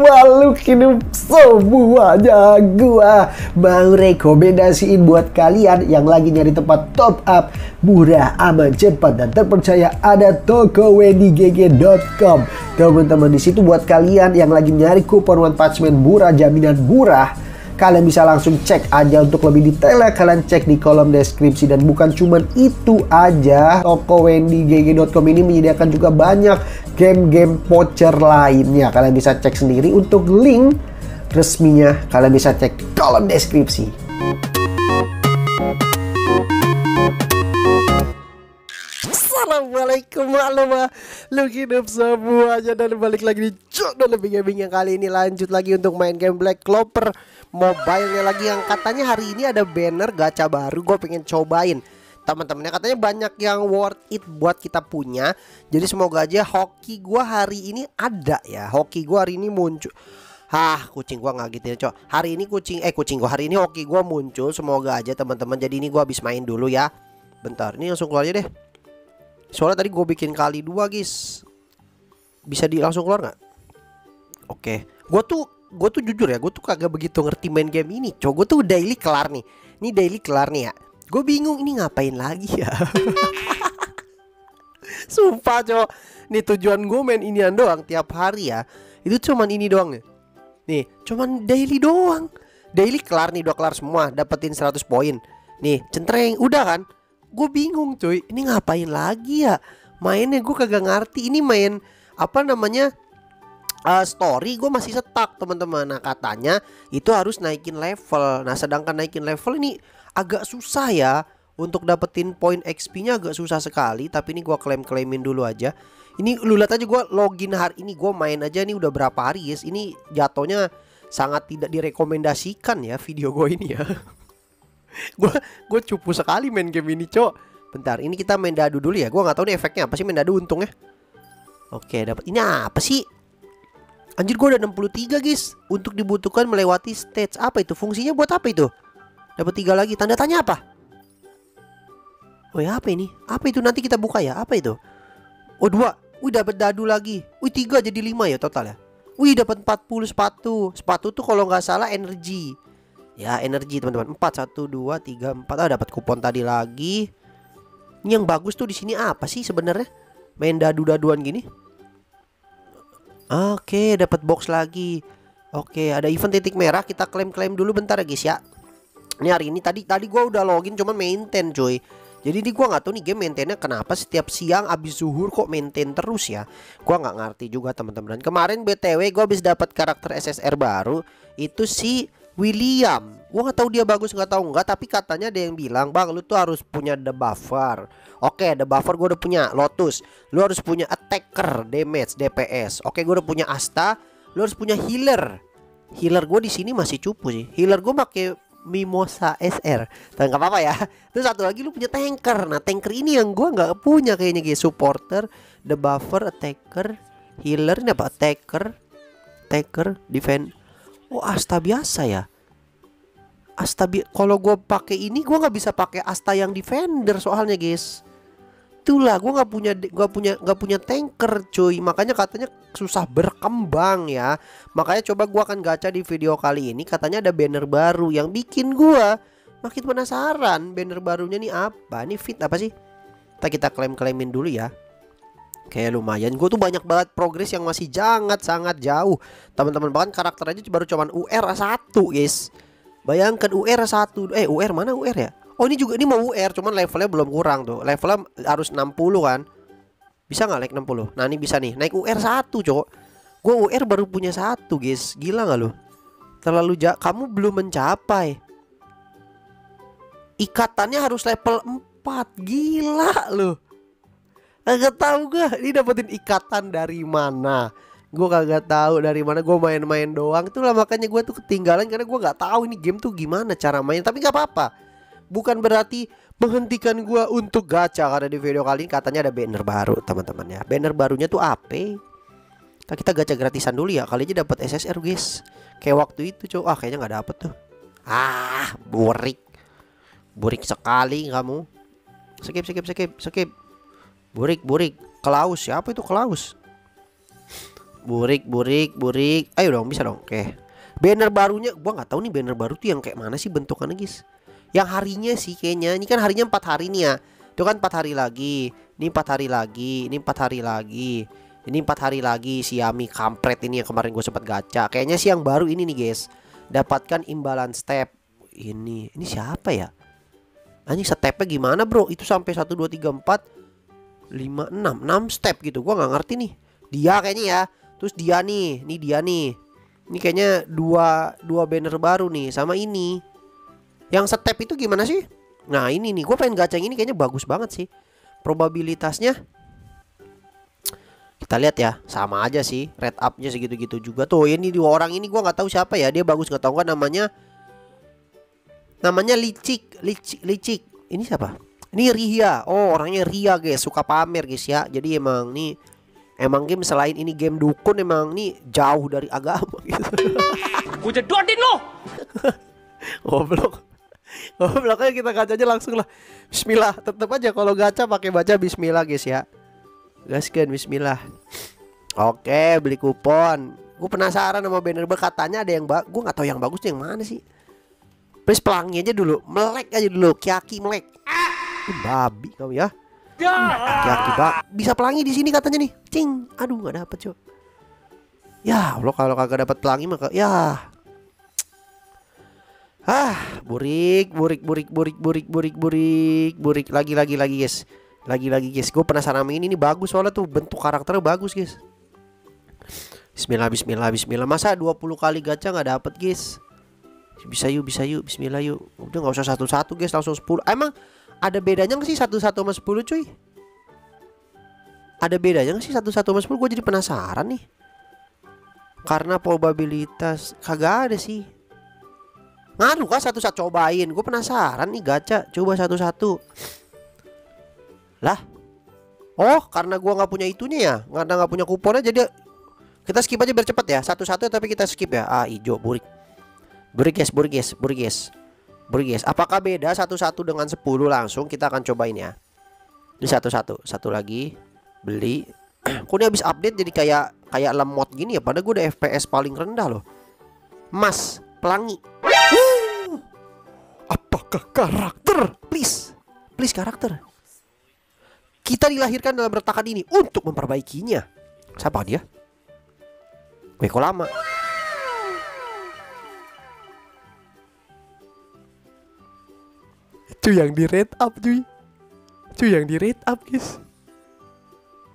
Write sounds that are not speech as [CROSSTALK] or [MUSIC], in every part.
makhluk hidup semuanya. Gua mau rekomendasiin buat kalian yang lagi nyari tempat top up Murah, aman, cepat, dan terpercaya Ada toko wendygg.com Teman-teman di situ buat kalian yang lagi nyari kupon One Punch Man murah, jaminan murah Kalian bisa langsung cek aja untuk lebih detailnya kalian cek di kolom deskripsi. Dan bukan cuman itu aja toko wendygg.com ini menyediakan juga banyak game-game voucher lainnya. Kalian bisa cek sendiri untuk link resminya. Kalian bisa cek kolom deskripsi Assalamualaikum lu hidup semuanya dan balik lagi di Jodoh Lebih Gaming yang kali ini lanjut lagi untuk main game Black Clover Mobile-nya lagi yang katanya hari ini ada banner gacha baru gue pengen cobain teman-temannya katanya banyak yang worth it buat kita punya jadi semoga aja hoki gue hari ini ada ya hoki gue hari ini muncul Hah, kucing gua nggak gitu ya, Cok. Hari ini kucing eh kucing gua hari ini hoki gua muncul. Semoga aja teman-teman. Jadi ini gua habis main dulu ya. Bentar, ini langsung keluar aja deh. Soalnya tadi gue bikin kali dua, guys. Bisa di langsung keluar nggak? Oke. Gua tuh gue tuh jujur ya, gue tuh kagak begitu ngerti main game ini. Cok, gue tuh daily kelar nih. Ini daily kelar nih ya. Gue bingung ini ngapain lagi ya. [LAUGHS] Sumpah, Cok. Nih tujuan gue main inian doang tiap hari ya. Itu cuman ini doang ya. Nih, cuman daily doang. Daily kelar nih, udah kelar semua, dapetin 100 poin. Nih, centreng, udah kan? Gue bingung, cuy. Ini ngapain lagi ya? Mainnya gue kagak ngerti. Ini main apa namanya? Uh, story gue masih setak teman-teman Nah katanya itu harus naikin level Nah sedangkan naikin level ini agak susah ya Untuk dapetin poin XP nya agak susah sekali Tapi ini gue klaim-klaimin dulu aja ini lu lihat aja gue login hari ini gue main aja nih udah berapa hari guys ini jatuhnya sangat tidak direkomendasikan ya video gue ini ya [LAUGHS] [LAUGHS] gue gue cupu sekali main game ini cok bentar ini kita main dadu dulu ya gue nggak tahu nih efeknya apa sih main dadu untungnya oke dapat ini apa sih anjir gue udah 63 guys untuk dibutuhkan melewati stage apa itu fungsinya buat apa itu dapat tiga lagi tanda tanya apa Oh ya apa ini? Apa itu nanti kita buka ya? Apa itu? Oh dua, wih dapat dadu lagi. Wih tiga jadi lima ya total ya. Wih dapat 40 sepatu. Sepatu tuh kalau nggak salah energi. Ya energi teman-teman. Empat satu dua tiga empat. Ah dapat kupon tadi lagi. Ini yang bagus tuh di sini apa sih sebenarnya? Main dadu-daduan gini. Oke dapat box lagi. Oke ada event titik merah. Kita klaim-klaim dulu bentar ya guys ya. Ini hari ini tadi tadi gua udah login cuman maintain cuy. Jadi di gua nggak tahu nih game maintainnya kenapa setiap siang abis zuhur kok maintain terus ya. Gua nggak ngerti juga teman-teman. Kemarin BTW gua habis dapat karakter SSR baru itu si William. Gua nggak tahu dia bagus nggak tahu nggak tapi katanya ada yang bilang, "Bang, lu tuh harus punya the buffer." Oke, the buffer gua udah punya Lotus. Lu harus punya attacker, damage, DPS. Oke, gua udah punya Asta. Lu harus punya healer. Healer gue di sini masih cupu sih. Healer gue pakai Mimosa SR Tapi nggak apa-apa ya [LAUGHS] Terus satu lagi lu punya tanker Nah tanker ini yang gua nggak punya kayaknya guys Supporter The buffer Attacker Healer Ini apa Attacker Attacker Defend Oh asta biasa ya? Asta bi Kalau gue pakai ini gue nggak bisa pakai asta yang defender soalnya guys. Itulah gue nggak punya gak punya nggak punya tanker cuy. Makanya katanya susah berkembang ya. Makanya coba gue akan gacha di video kali ini katanya ada banner baru yang bikin gue makin penasaran. Banner barunya nih apa? Nih fit apa sih? Kita kita klaim klaimin dulu ya kayak lumayan. Gue tuh banyak banget progres yang masih sangat sangat jauh. Teman-teman bahkan karakter aja baru cuman UR satu guys. Bayangkan UR satu eh UR mana UR ya? Oh ini juga ini mau UR cuman levelnya belum kurang tuh. Levelnya harus 60 kan? Bisa nggak naik 60? Nah ini bisa nih Naik UR 1 cowok. Gue UR baru punya satu guys. Gila nggak lo? Terlalu jauh Kamu belum mencapai. Ikatannya harus level 4 Gila lo Kagak tahu gak Ini dapetin ikatan dari mana? Gue kagak tahu dari mana gue main-main doang. Itulah makanya gue tuh ketinggalan karena gue nggak tahu ini game tuh gimana cara main tapi nggak apa-apa. Bukan berarti menghentikan gua untuk gacha karena di video kali ini katanya ada banner baru teman-teman ya. Banner barunya tuh apa nah, kita gacha gratisan dulu ya kali aja dapat SSR guys. Kayak waktu itu cow ah kayaknya nggak dapet tuh. Ah burik burik sekali kamu. Skip skip skip skip burik burik Klaus siapa itu Klaus Burik, burik, burik. Ayo dong, bisa dong. Oke. Banner barunya, gua nggak tahu nih banner baru tuh yang kayak mana sih bentukannya, guys. Yang harinya sih kayaknya. Ini kan harinya empat hari nih ya. Itu kan empat hari lagi. Ini empat hari lagi. Ini empat hari lagi. Ini empat hari lagi si Yami kampret ini yang kemarin gue sempat gacha. Kayaknya sih yang baru ini nih guys. Dapatkan imbalan step. Ini, ini siapa ya? Anjing stepnya gimana bro? Itu sampai 1, 2, 3, 4 5, 6 6 step gitu. Gua nggak ngerti nih. Dia kayaknya ya. Terus dia nih Ini dia nih. Ini kayaknya dua, dua banner baru nih Sama ini. Yang step itu gimana sih? Nah ini nih. Gue pengen gacha yang ini kayaknya bagus banget sih. Probabilitasnya kita lihat ya. Sama aja sih. Red upnya segitu-gitu juga. Tuh ini dua orang ini gua nggak tahu siapa ya. Dia bagus nggak tahu kan namanya namanya licik licik licik. Ini siapa ini Ria. Oh orangnya Ria guys. Suka pamer guys ya. Jadi emang nih emang game selain ini game dukun emang nih jauh dari agama [LAUGHS] gitu. Gue jedotin lo. [LAUGHS] Goblok. Goblok kita gacha aja langsung lah. Bismillah. Tetap aja kalau gacha pakai baca Bismillah guys ya. Gaskan Bismillah. Oke beli kupon. Gue penasaran sama banner katanya ada yang bak gue nggak tahu yang bagus yang mana sih. Please pelangi aja dulu. Melek aja dulu. Kiaki melek Babi kamu ya. Kiaki bak. Bisa pelangi di sini katanya nih. Cing. Aduh nggak dapet cuy Ya Allah kalau kagak dapat pelangi maka ya. Ah, burik, burik, burik, burik, burik, burik, burik, burik, lagi, lagi, lagi, guys, lagi, lagi, guys. Gue penasaran sama ini, ini bagus soalnya tuh. Bentuk karakternya bagus, guys. Bismillah, Bismillah, Bismillah. Masa 20 kali gacha nggak dapet, guys? Bisa yuk, bisa yuk, bismillah yuk. Udah nggak usah satu-satu guys, langsung 10. Emang ada bedanya nggak sih satu-satu sama 10 cuy? Ada bedanya nggak sih satu-satu sama 10? Gue jadi penasaran nih. Karena probabilitas kagak ada sih. Ngaruh kah satu-satu cobain? Gue penasaran nih gacha. Coba satu-satu. Lah. Oh, karena gua nggak punya itunya ya, karena nggak punya kuponnya jadi kita skip aja biar cepet ya. Satu-satu tapi kita skip ya. Ah, hijau burik. Burgess, Burgess, Burgess. Burgess. Apakah beda satu-satu dengan 10 langsung? Kita akan cobain ya. Ini satu-satu, satu lagi. Beli. [CLEARS THROAT] Kok ini habis update jadi kayak kayak lemot gini ya? Padahal gue udah FPS paling rendah loh. Mas, pelangi. Apakah karakter? Please. Please karakter. Kita dilahirkan dalam retakan ini untuk memperbaikinya. Siapa dia? Weko lama. Cuy yang di rate up cuy. Cuy yang di rate up guys.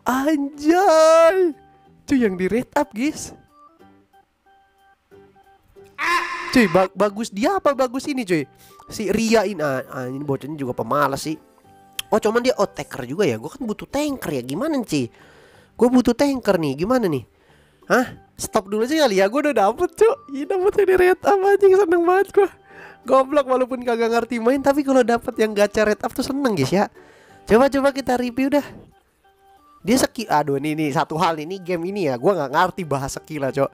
Anjay. Cuy yang di rate up guys. Cuy ba bagus dia apa bagus ini cuy? Si Ria ini ah, ah, Ini bocahnya juga pemalas sih. Oh cuman dia oh juga ya? Gue kan butuh tanker ya? Gimana sih Gue butuh tanker nih. Gimana nih? Hah? Stop dulu sih kali ya. Gue udah dapet cuy. Ini dapetnya di rate up aja seneng banget gue Goblok walaupun kagak ngerti main tapi kalau dapat yang gacha red up tuh seneng guys ya. Coba-coba kita review dah. Dia skill aduh ini nih satu hal ini game ini ya gua nggak ngerti bahasa skill lah, Cok.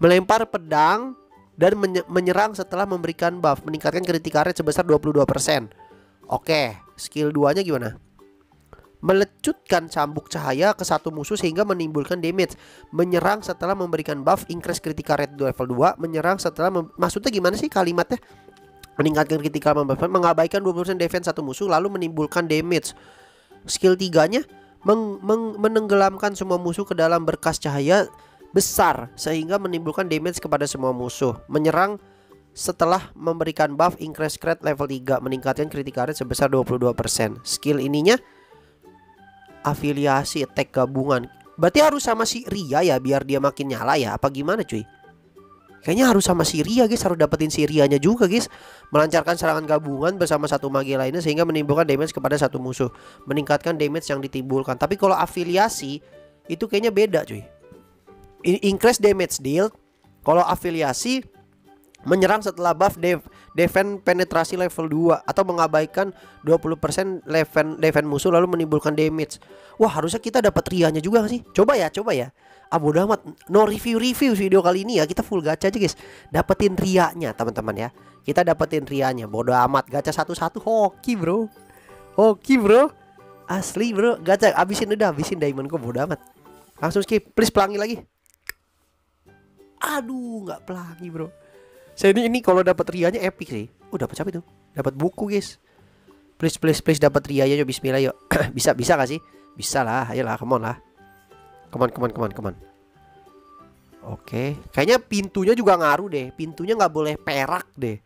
Melempar pedang dan menyerang setelah memberikan buff meningkatkan critical rate sebesar 22%. Oke, skill 2-nya gimana? Melecutkan cambuk cahaya ke satu musuh sehingga menimbulkan damage. Menyerang setelah memberikan buff increase critical rate level 2, menyerang setelah maksudnya gimana sih kalimatnya? Meningkatkan critical mengabaikan 20% defense satu musuh lalu menimbulkan damage. Skill 3-nya meng meng menenggelamkan semua musuh ke dalam berkas cahaya besar sehingga menimbulkan damage kepada semua musuh. Menyerang setelah memberikan buff increase crit level 3 meningkatkan critical rate sebesar 22%. Skill ininya afiliasi attack gabungan. Berarti harus sama si Ria ya biar dia makin nyala ya? Apa gimana cuy? Kayaknya harus sama si Ria guys. Harus dapetin si Rianya juga guys. Melancarkan serangan gabungan bersama satu magi lainnya Sehingga menimbulkan damage kepada satu musuh. Meningkatkan damage yang ditimbulkan. Tapi kalau afiliasi Itu kayaknya beda cuy. Increase damage deal. Kalau afiliasi Menyerang setelah buff dev defend penetrasi level 2 atau mengabaikan 20% defend defend musuh lalu menimbulkan damage. Wah, harusnya kita dapat rianya juga sih? Coba ya, coba ya. Ah bodo amat, no review-review video kali ini ya. Kita full gacha aja, guys. Dapetin rianya, teman-teman ya. Kita dapetin rianya. Bodo amat, gacha satu-satu hoki, Bro. Hoki, Bro. Asli, Bro. Gacha abisin udah, abisin diamond kok bodo amat. Langsung skip. Please pelangi lagi. Aduh, nggak pelangi, Bro. Saya ini ini kalau dapat rianya epic sih. Oh, dapat siapa itu? Dapat buku, guys. Please please please dapat rianya yuk bismillah yuk. [CLEARS THROAT] bisa bisa gak sih? Bisa lah, ayolah, come on lah. Come on, come on, come on, come on. Oke, kayaknya pintunya juga ngaruh deh. Pintunya nggak boleh perak deh.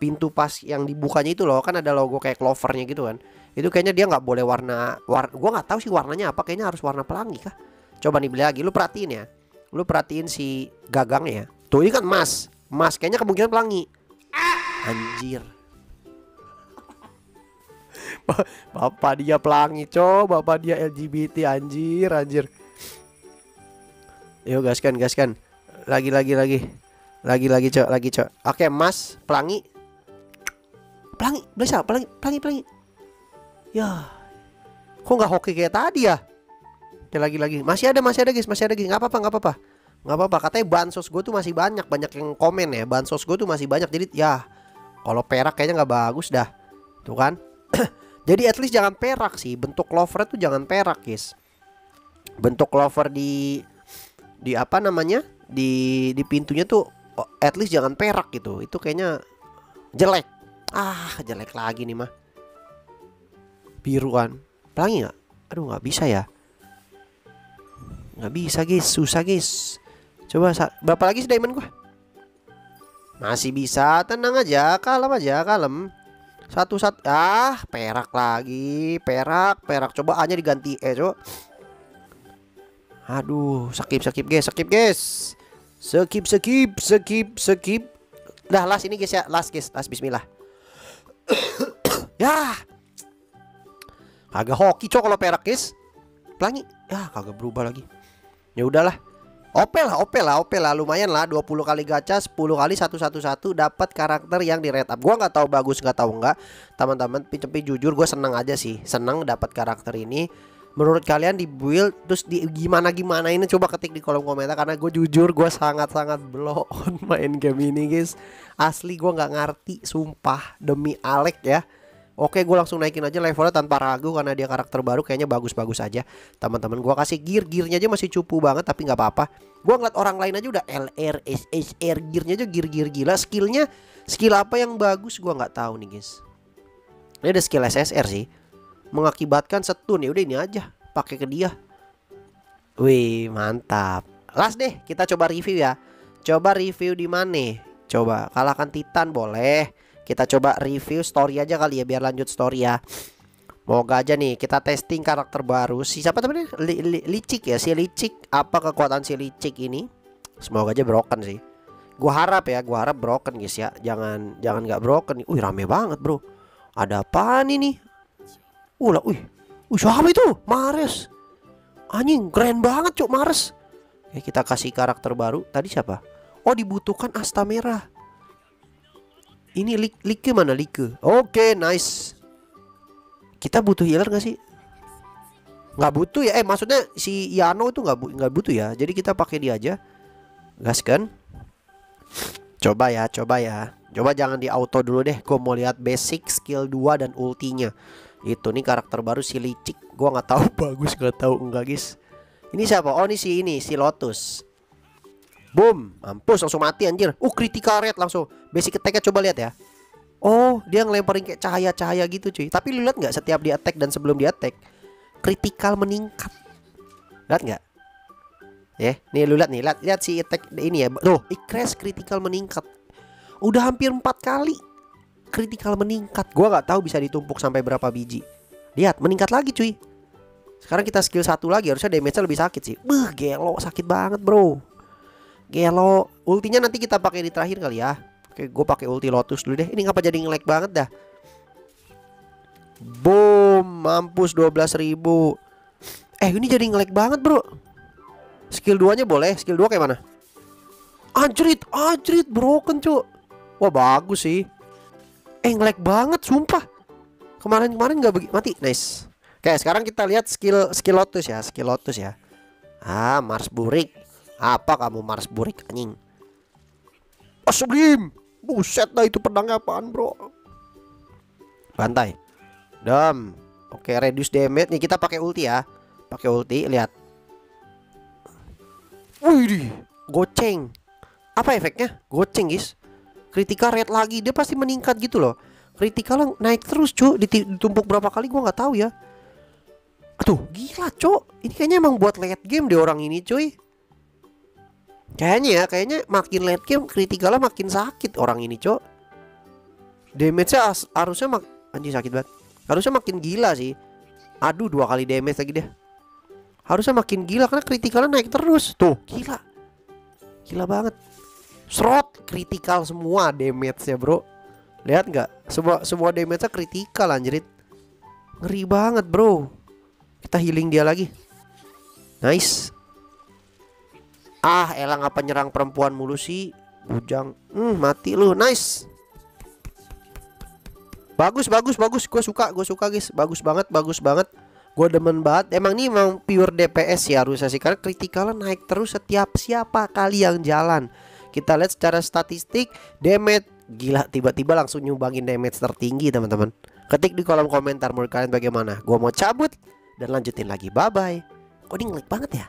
Pintu pas yang dibukanya itu loh, kan ada logo kayak clovernya gitu kan. Itu kayaknya dia nggak boleh warna, war, gua nggak tahu sih warnanya apa. Kayaknya harus warna pelangi kah? Coba nih beli lagi. Lu perhatiin ya. Lu perhatiin si gagangnya ya. Tuh ini kan emas. Emas kayaknya kemungkinan pelangi. Anjir. Bapak dia pelangi, coba bapak dia LGBT anjir, anjir. Yuk gaskan, gaskan. Lagi, lagi, lagi. Lagi, lagi, cok, lagi, cok. Oke, emas, pelangi. Pelangi, bisa, pelangi, pelangi, pelangi. Ya. Kok nggak hoki kayak tadi ya? Oke, lagi, lagi. Masih ada, masih ada, guys, masih ada, guys. Nggak apa-apa, nggak apa-apa. Nggak apa-apa. Katanya bansos gue tuh masih banyak, banyak yang komen ya. Bansos gue tuh masih banyak. Jadi ya, kalau perak kayaknya nggak bagus dah. Tuh kan? [CLEARS THROAT] Jadi at least jangan perak sih. Bentuk lover tuh jangan perak, guys. Bentuk lover di di apa namanya? Di di pintunya tuh at least jangan perak gitu. Itu kayaknya jelek. Ah, jelek lagi nih mah. Biruan. Pelangi nggak? Aduh, nggak bisa ya. Nggak bisa, guys. Susah, guys. Coba berapa lagi sih diamond gua? Masih bisa, tenang aja, kalem aja, kalem. Satu satu ah perak lagi perak perak. Coba A nya diganti E coba. Aduh skip skip guys skip guys. Skip skip skip skip. Dah last ini guys ya. Last guys last Bismillah. [COUGHS] Ya. Kagak hoki cok kalau perak guys. Pelangi. Ya kagak berubah lagi. Ya udahlah Opel lah, Opel lah, Opel lah, lumayan lah 20 kali gacha, 10 kali 111 dapat karakter yang di rate up. Gua nggak tahu bagus nggak tahu nggak, teman-teman. Tapi jujur gue seneng aja sih, seneng dapat karakter ini. Menurut kalian di build terus di gimana gimana ini coba ketik di kolom komentar karena gue jujur gue sangat sangat blow [LAUGHS] main game ini guys. Asli gue nggak ngerti, sumpah demi Alek ya. Oke gue langsung naikin aja levelnya tanpa ragu karena dia karakter baru kayaknya bagus-bagus aja. Teman-teman gue kasih gear gearnya aja masih cupu banget tapi nggak apa-apa. Gue ngeliat orang lain aja udah LR, SHR gearnya aja gear-gear gila. Skillnya skill apa yang bagus? Gue nggak tahu nih guys. Ini ada skill SSR sih. Mengakibatkan setun. Ya udah ini aja. Pakai ke dia. Wih mantap. Last deh kita coba review ya. Coba review di mana Coba kalahkan Titan boleh kita coba review story aja kali ya biar lanjut story ya. Moga aja nih kita testing karakter baru si siapa namanya? Li, li, licik ya si licik apa kekuatan si licik ini? Semoga aja broken sih. Gua harap ya, gua harap broken guys ya. Jangan jangan nggak broken. Wih rame banget bro. Ada apa nih? Uh lah, wih, wih siapa itu? Mares. Anjing keren banget cuk Mares. Oke kita kasih karakter baru. Tadi siapa? Oh dibutuhkan asta merah. Ini li like mana like? Oke, okay, nice. Kita butuh healer gak sih? Nggak butuh ya? Eh, maksudnya si Yano itu nggak bu nggak butuh ya. Jadi kita pakai dia aja. Gas kan? Coba ya, coba ya. Coba jangan di auto dulu deh. Gue mau lihat basic skill 2 dan ultinya. Itu nih karakter baru si Licik. Gue nggak tahu [LAUGHS] bagus nggak tahu enggak guys. Ini siapa? Oh ini si ini si Lotus. Boom, mampus langsung mati anjir. Uh, critical rate langsung. Basic attack coba lihat ya. Oh, dia ngelemparin kayak cahaya-cahaya gitu cuy. Tapi lu lihat nggak setiap dia attack dan sebelum dia attack, critical meningkat. Lihat nggak? Ya, yeah, nih lu lihat nih, lihat lihat si attack ini ya. Tuh, crash critical meningkat. Udah hampir empat kali critical meningkat. Gua nggak tahu bisa ditumpuk sampai berapa biji. Lihat, meningkat lagi cuy. Sekarang kita skill satu lagi harusnya damage-nya lebih sakit sih. Beuh, gelo sakit banget, Bro. Gelo ultinya nanti kita pakai di terakhir kali ya. Oke, gue pakai ulti Lotus dulu deh. Ini ngapa jadi nge-lag banget dah? Boom, mampus 12.000. Eh, ini jadi nge-lag banget, Bro. Skill 2-nya boleh. Skill 2 kayak mana? Anjrit, anjrit, broken, Cuk. Wah, bagus sih. Eh, nge-lag banget, sumpah. Kemarin-kemarin nggak begitu mati. Nice. Oke, sekarang kita lihat skill skill Lotus ya, skill Lotus ya. Ah, Mars Burik. Apa kamu Mars Burik anjing? Asublim. Buset dah itu pedangnya apaan, Bro? Bantai. Dam. Oke, reduce damage nih kita pakai ulti ya. Pakai ulti, lihat. Wih, goceng. Apa efeknya? Goceng, guys. Kritikal rate lagi, dia pasti meningkat gitu loh. Kritikal naik terus, Cuk. Ditumpuk berapa kali gua nggak tahu ya. Aduh, gila, Cuk. Ini kayaknya emang buat late game deh orang ini, cuy. Kayaknya ya, kayaknya makin late game kritikalnya makin sakit orang ini, Cuk. Damage-nya harusnya mak anjing sakit banget. Harusnya makin gila sih. Aduh, dua kali damage lagi deh. Harusnya makin gila karena kritikalnya naik terus. Tuh, gila. Gila banget. Srot kritikal semua damage-nya, Bro. Lihat nggak? Semua semua damage-nya kritikal anjrit. Ngeri banget, Bro. Kita healing dia lagi. Nice. Ah, elang apa nyerang perempuan mulu sih? Bujang. Hmm, mati lu. Nice. Bagus, bagus, bagus. Gue suka, gue suka guys. Bagus banget, bagus banget. Gue demen banget. Emang ini emang pure DPS ya harusnya sih. Karena kritikalnya naik terus setiap siapa kali yang jalan. Kita lihat secara statistik damage gila tiba-tiba langsung nyumbangin damage tertinggi teman-teman. Ketik di kolom komentar menurut kalian bagaimana. Gue mau cabut dan lanjutin lagi. Bye bye. Kok ini banget ya?